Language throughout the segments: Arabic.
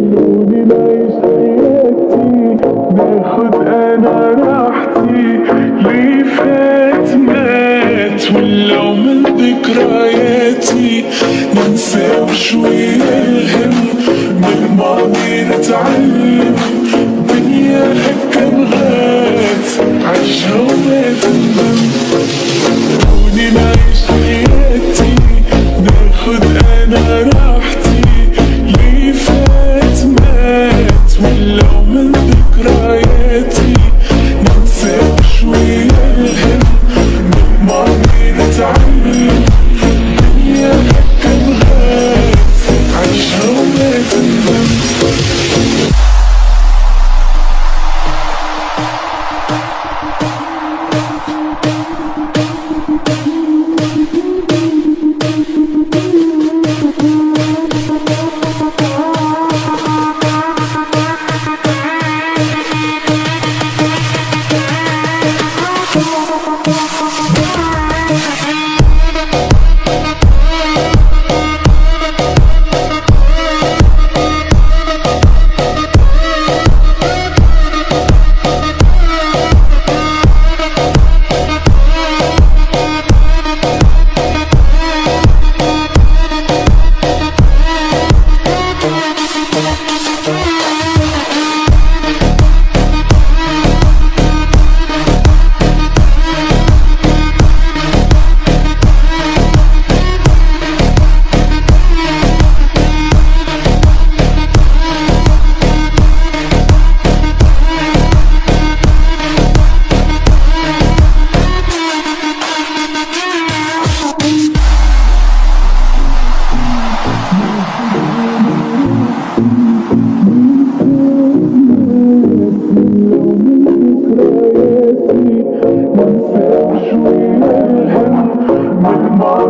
ودي العيش حياتي باخد أنا راحتي لي فات مات ولو من ذكرياتي ننسى وشوية الهم من الماضي نتعلم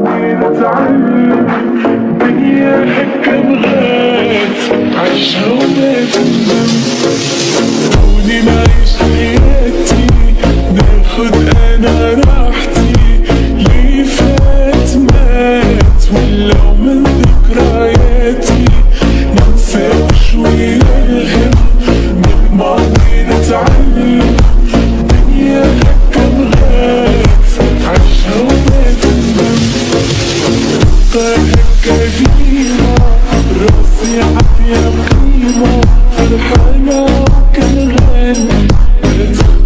حاول اتعلم دنيا حكة بغيت عشلون كوني نعيش حياتي ناخد أنا راحتي ليه فات مات ولو من ذكرياتي ننسى شوية الهم من نضمن نتعلم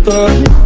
thought